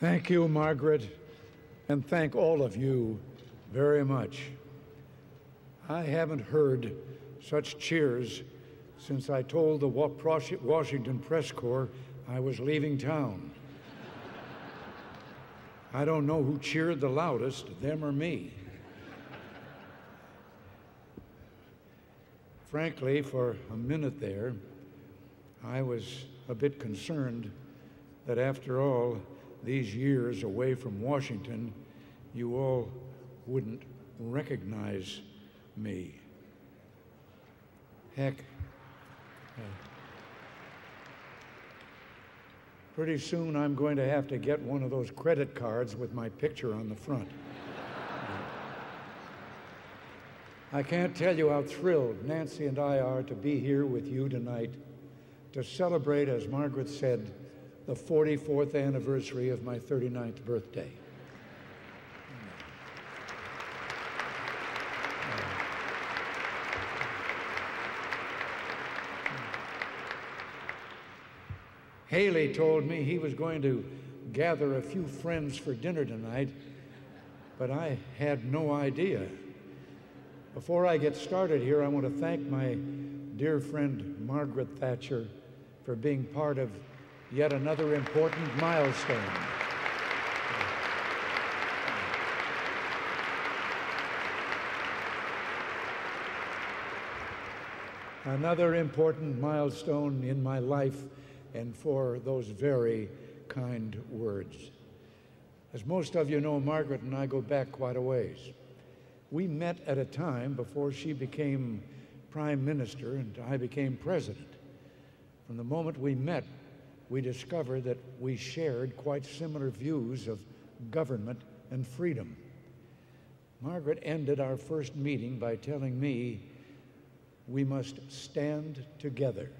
Thank you, Margaret, and thank all of you very much. I haven't heard such cheers since I told the Washington Press Corps I was leaving town. I don't know who cheered the loudest, them or me. Frankly, for a minute there, I was a bit concerned that after all these years away from Washington, you all wouldn't recognize me. Heck, uh, pretty soon I'm going to have to get one of those credit cards with my picture on the front. I can't tell you how thrilled Nancy and I are to be here with you tonight to celebrate, as Margaret said, the 44th anniversary of my 39th birthday. Haley told me he was going to gather a few friends for dinner tonight, but I had no idea. Before I get started here, I want to thank my dear friend Margaret Thatcher for being part of yet another important milestone. Another important milestone in my life and for those very kind words. As most of you know, Margaret and I go back quite a ways. We met at a time before she became prime minister and I became president. From the moment we met, we discovered that we shared quite similar views of government and freedom. Margaret ended our first meeting by telling me we must stand together.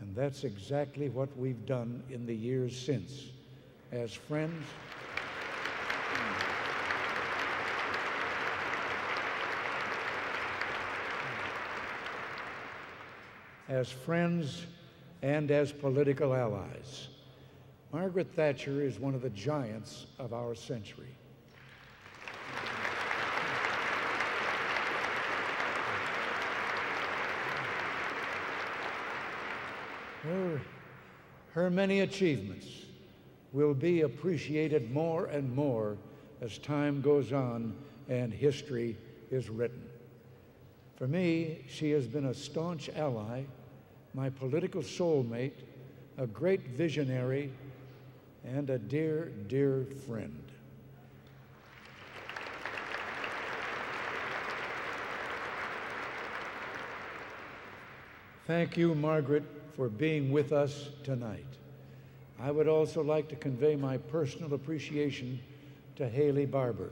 And that's exactly what we've done in the years since. As friends, as friends and as political allies. Margaret Thatcher is one of the giants of our century. Her, her many achievements will be appreciated more and more as time goes on and history is written. For me, she has been a staunch ally my political soulmate, a great visionary, and a dear, dear friend. Thank you, Margaret, for being with us tonight. I would also like to convey my personal appreciation to Haley Barbour.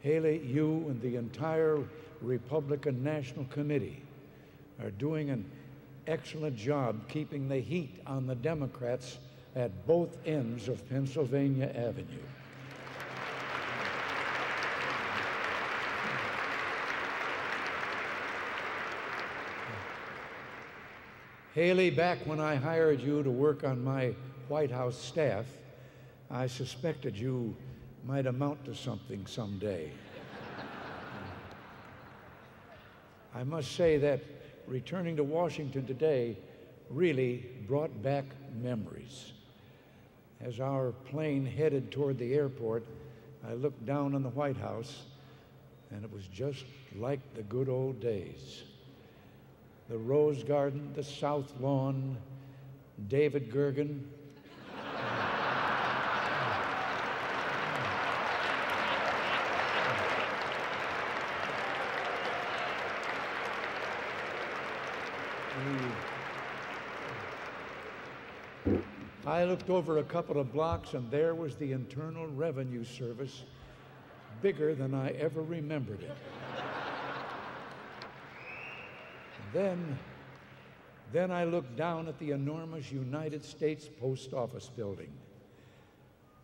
Haley, you and the entire Republican National Committee are doing an excellent job keeping the heat on the Democrats at both ends of Pennsylvania Avenue. Haley, back when I hired you to work on my White House staff, I suspected you might amount to something someday. I must say that returning to Washington today really brought back memories. As our plane headed toward the airport, I looked down on the White House, and it was just like the good old days. The Rose Garden, the South Lawn, David Gergen, I looked over a couple of blocks and there was the Internal Revenue Service, bigger than I ever remembered it. then, then I looked down at the enormous United States Post Office building.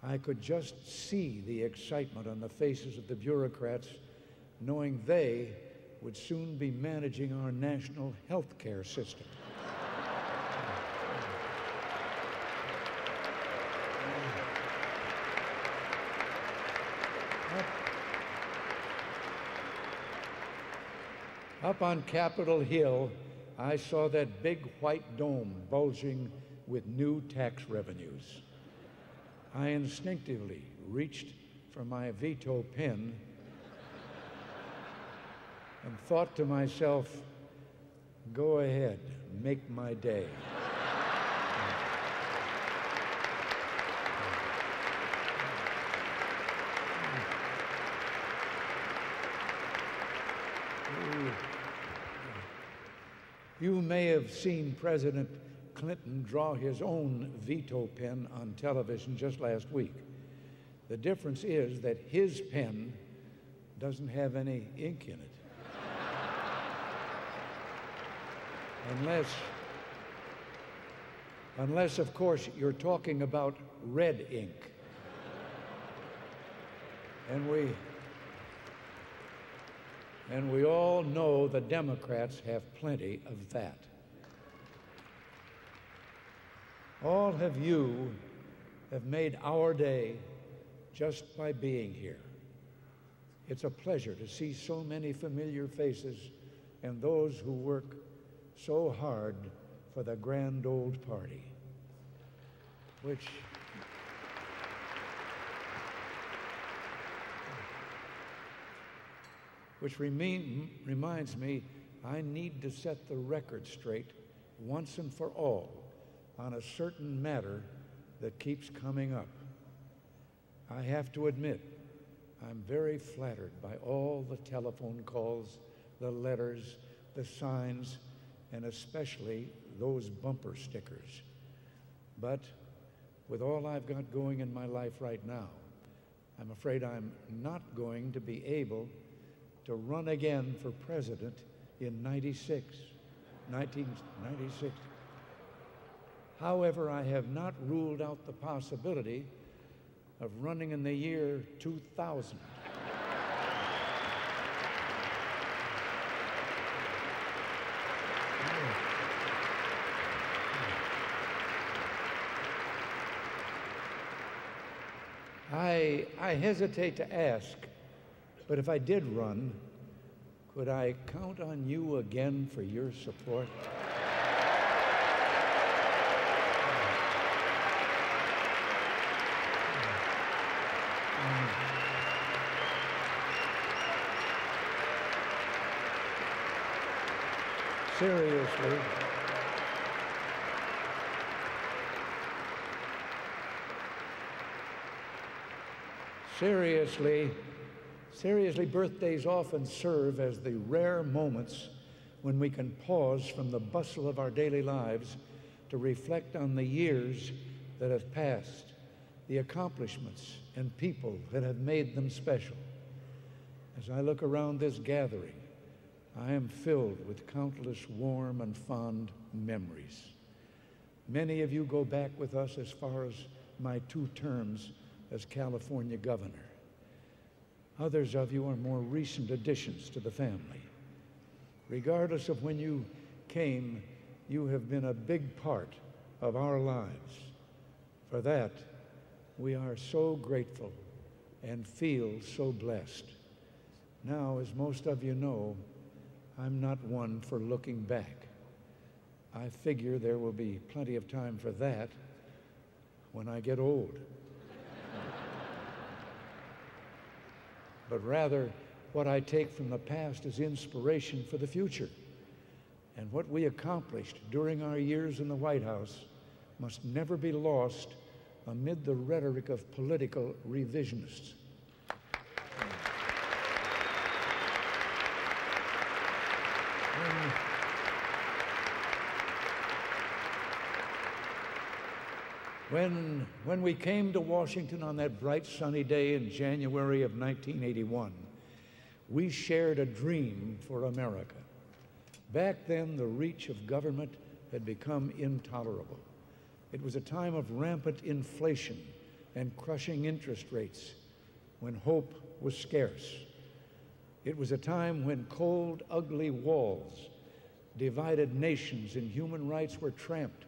I could just see the excitement on the faces of the bureaucrats, knowing they would soon be managing our national health care system. Up on Capitol Hill, I saw that big white dome bulging with new tax revenues. I instinctively reached for my veto pen and thought to myself, go ahead, make my day. You may have seen President Clinton draw his own veto pen on television just last week. The difference is that his pen doesn't have any ink in it. unless, unless, of course, you're talking about red ink. And we, and we all know the Democrats have plenty of that. All of you have made our day just by being here. It's a pleasure to see so many familiar faces and those who work so hard for the grand old party, which which remain, reminds me I need to set the record straight once and for all on a certain matter that keeps coming up. I have to admit, I'm very flattered by all the telephone calls, the letters, the signs, and especially those bumper stickers. But with all I've got going in my life right now, I'm afraid I'm not going to be able to run again for president in 96, 1996. However, I have not ruled out the possibility of running in the year 2000. I, I hesitate to ask, but if I did run, could I count on you again for your support? Seriously. Seriously, seriously, birthdays often serve as the rare moments when we can pause from the bustle of our daily lives to reflect on the years that have passed, the accomplishments and people that have made them special. As I look around this gathering, I am filled with countless warm and fond memories. Many of you go back with us as far as my two terms as California governor. Others of you are more recent additions to the family. Regardless of when you came, you have been a big part of our lives. For that, we are so grateful and feel so blessed. Now, as most of you know, I'm not one for looking back. I figure there will be plenty of time for that when I get old. But rather, what I take from the past is inspiration for the future. And what we accomplished during our years in the White House must never be lost amid the rhetoric of political revisionists. When, when we came to Washington on that bright sunny day in January of 1981, we shared a dream for America. Back then, the reach of government had become intolerable. It was a time of rampant inflation and crushing interest rates when hope was scarce. It was a time when cold, ugly walls divided nations and human rights were tramped,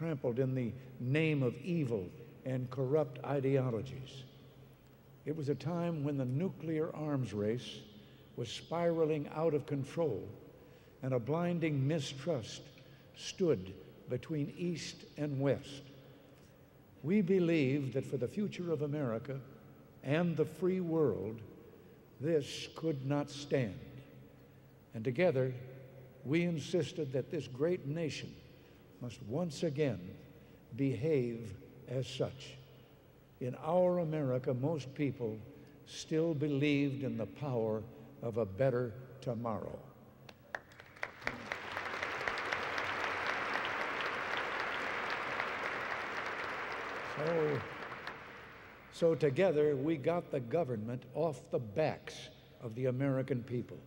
trampled in the name of evil and corrupt ideologies. It was a time when the nuclear arms race was spiraling out of control and a blinding mistrust stood between East and West. We believed that for the future of America and the free world, this could not stand. And together, we insisted that this great nation must once again behave as such. In our America, most people still believed in the power of a better tomorrow. So, so together we got the government off the backs of the American people.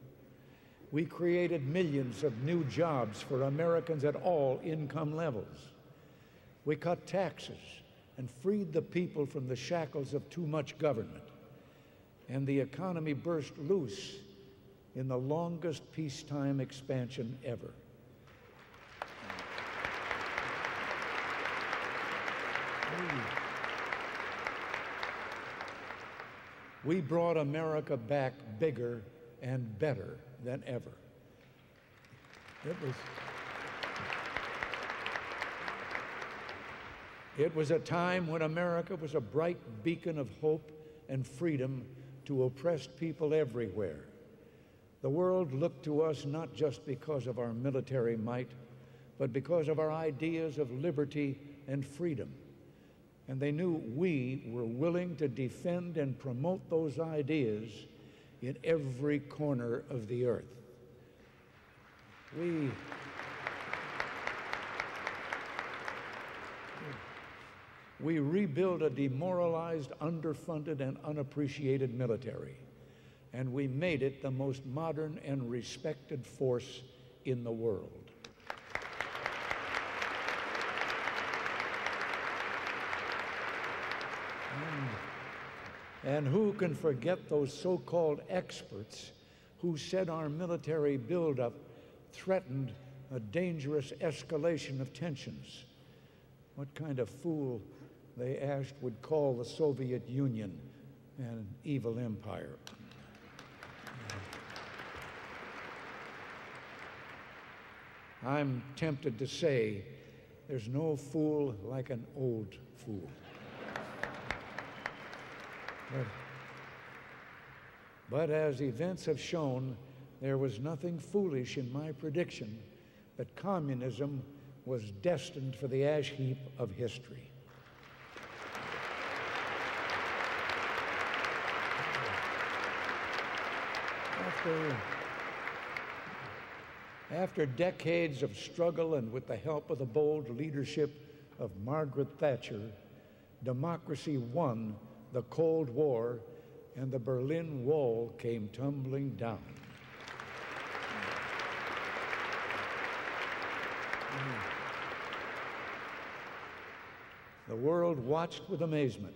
We created millions of new jobs for Americans at all income levels. We cut taxes and freed the people from the shackles of too much government. And the economy burst loose in the longest peacetime expansion ever. We brought America back bigger and better than ever. It was, it was a time when America was a bright beacon of hope and freedom to oppressed people everywhere. The world looked to us not just because of our military might, but because of our ideas of liberty and freedom and they knew we were willing to defend and promote those ideas in every corner of the earth. We, we rebuilt a demoralized, underfunded, and unappreciated military, and we made it the most modern and respected force in the world. And who can forget those so called experts who said our military buildup threatened a dangerous escalation of tensions? What kind of fool, they asked, would call the Soviet Union an evil empire? I'm tempted to say there's no fool like an old fool. But as events have shown, there was nothing foolish in my prediction that communism was destined for the ash heap of history. After, after decades of struggle and with the help of the bold leadership of Margaret Thatcher, democracy won the Cold War, and the Berlin Wall came tumbling down. The world watched with amazement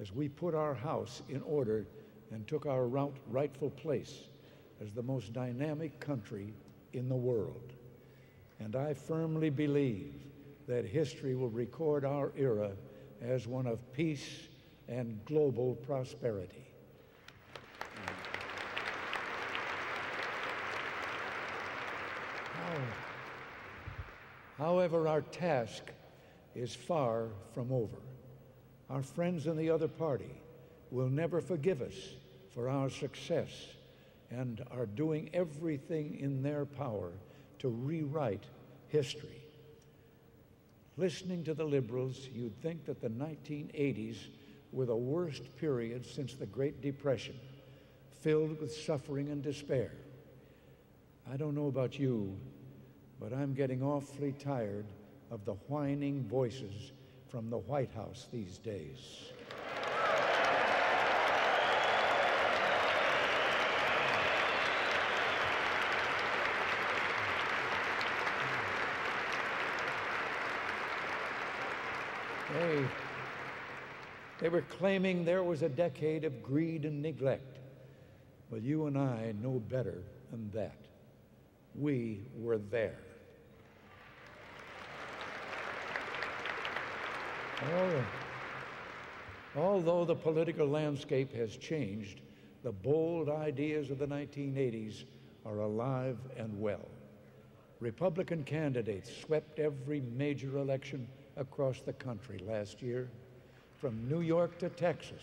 as we put our house in order and took our rightful place as the most dynamic country in the world. And I firmly believe that history will record our era as one of peace and global prosperity. However, our task is far from over. Our friends in the other party will never forgive us for our success and are doing everything in their power to rewrite history. Listening to the liberals, you'd think that the 1980s were the worst period since the Great Depression, filled with suffering and despair. I don't know about you, but I'm getting awfully tired of the whining voices from the White House these days. Hey, they were claiming there was a decade of greed and neglect. Well, you and I know better than that. We were there. Although the political landscape has changed, the bold ideas of the 1980s are alive and well. Republican candidates swept every major election across the country last year, from New York to Texas,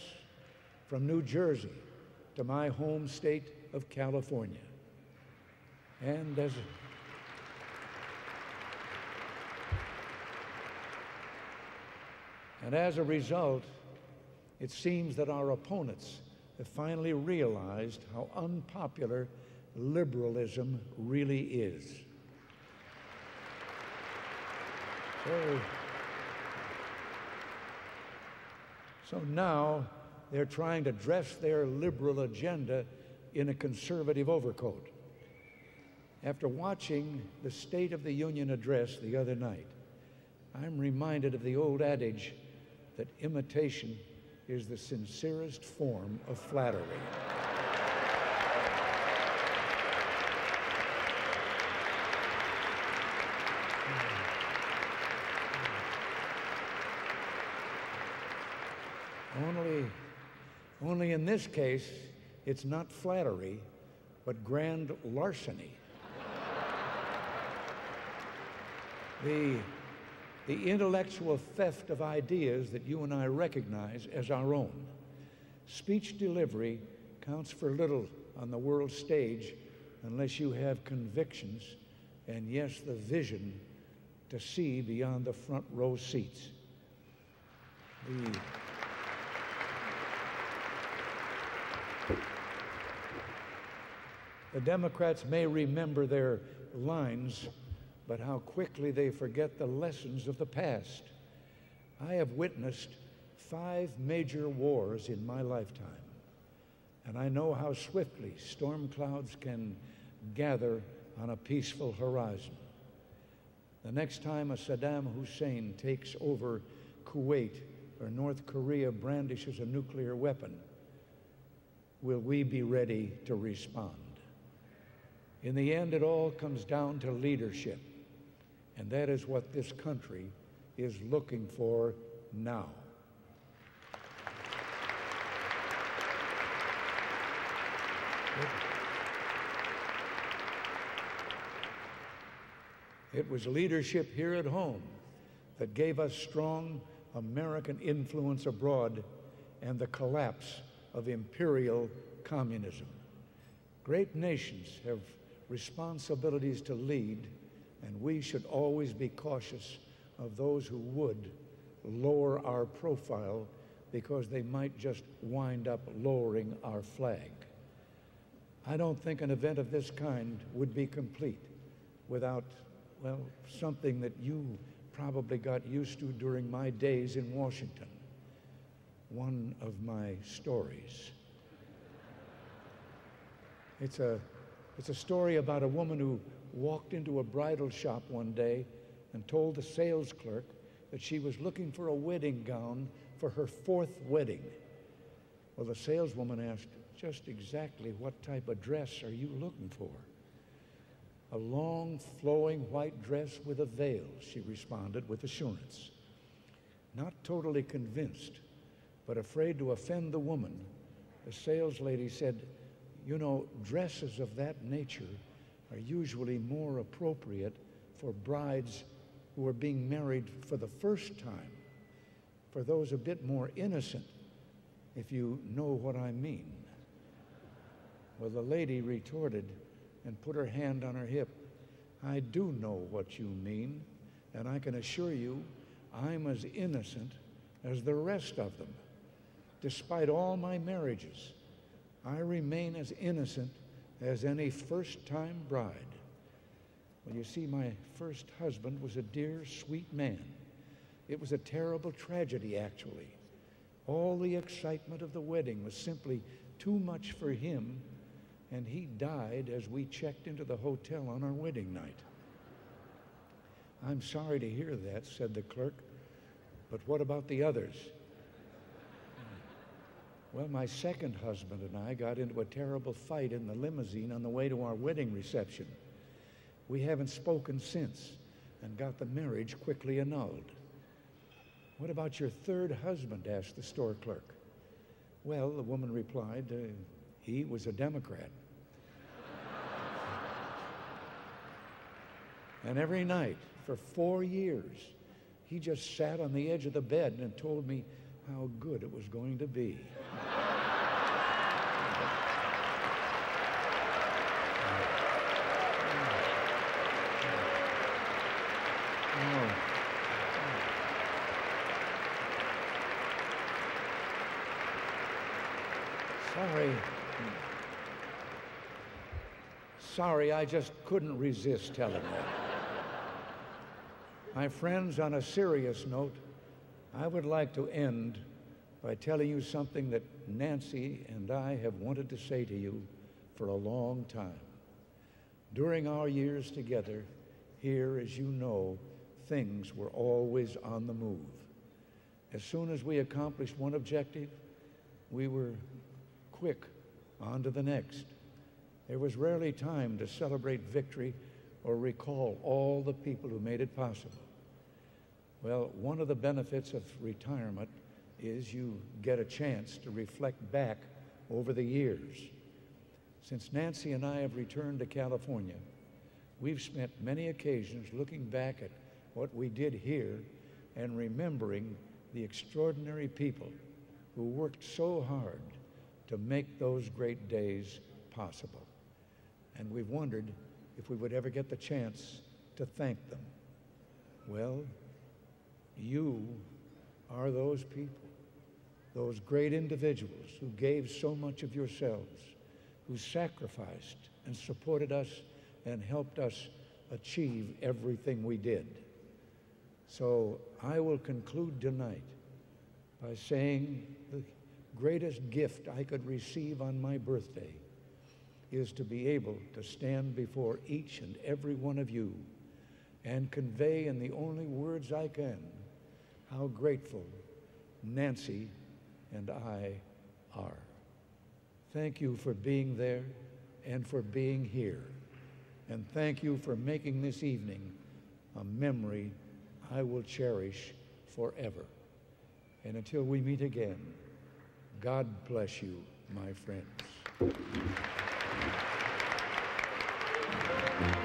from New Jersey to my home state of California. And as And as a result, it seems that our opponents have finally realized how unpopular liberalism really is. So, so now they're trying to dress their liberal agenda in a conservative overcoat. After watching the State of the Union address the other night, I'm reminded of the old adage that imitation is the sincerest form of flattery. Only, only in this case, it's not flattery, but grand larceny. the the intellectual theft of ideas that you and I recognize as our own. Speech delivery counts for little on the world stage unless you have convictions and, yes, the vision to see beyond the front row seats. The, the Democrats may remember their lines but how quickly they forget the lessons of the past. I have witnessed five major wars in my lifetime, and I know how swiftly storm clouds can gather on a peaceful horizon. The next time a Saddam Hussein takes over Kuwait or North Korea brandishes a nuclear weapon, will we be ready to respond? In the end, it all comes down to leadership. And that is what this country is looking for now. It was leadership here at home that gave us strong American influence abroad and the collapse of imperial communism. Great nations have responsibilities to lead and we should always be cautious of those who would lower our profile because they might just wind up lowering our flag. I don't think an event of this kind would be complete without, well, something that you probably got used to during my days in Washington. One of my stories. It's a, it's a story about a woman who walked into a bridal shop one day and told the sales clerk that she was looking for a wedding gown for her fourth wedding. Well, the saleswoman asked, just exactly what type of dress are you looking for? A long, flowing white dress with a veil, she responded with assurance. Not totally convinced, but afraid to offend the woman, the sales lady said, You know, dresses of that nature are usually more appropriate for brides who are being married for the first time, for those a bit more innocent, if you know what I mean. Well, the lady retorted and put her hand on her hip. I do know what you mean, and I can assure you I'm as innocent as the rest of them. Despite all my marriages, I remain as innocent as any first time bride. Well, you see, my first husband was a dear, sweet man. It was a terrible tragedy, actually. All the excitement of the wedding was simply too much for him, and he died as we checked into the hotel on our wedding night. I'm sorry to hear that, said the clerk, but what about the others? Well, my second husband and I got into a terrible fight in the limousine on the way to our wedding reception. We haven't spoken since and got the marriage quickly annulled. What about your third husband? asked the store clerk. Well, the woman replied, uh, he was a Democrat. And every night for four years, he just sat on the edge of the bed and told me how good it was going to be. Oh. Sorry. Sorry, I just couldn't resist telling you. My friends, on a serious note, I would like to end by telling you something that Nancy and I have wanted to say to you for a long time. During our years together, here, as you know, things were always on the move. As soon as we accomplished one objective, we were quick on to the next. There was rarely time to celebrate victory or recall all the people who made it possible. Well, one of the benefits of retirement is you get a chance to reflect back over the years. Since Nancy and I have returned to California, we've spent many occasions looking back at what we did here and remembering the extraordinary people who worked so hard to make those great days possible. And we've wondered if we would ever get the chance to thank them. Well, you are those people, those great individuals who gave so much of yourselves, who sacrificed and supported us and helped us achieve everything we did. So I will conclude tonight by saying the greatest gift I could receive on my birthday is to be able to stand before each and every one of you and convey in the only words I can how grateful Nancy and I are. Thank you for being there and for being here. And thank you for making this evening a memory I will cherish forever. And until we meet again, God bless you, my friends. Thank you.